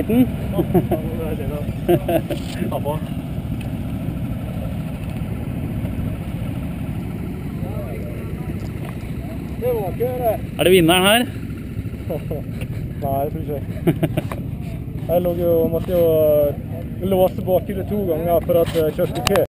Liten? Det var ikke det. Er det vinneren her? Nei, jeg tror ikke Jeg lå jo, måtte jo låse bakhjulet to ganger for at jeg kjørte kø.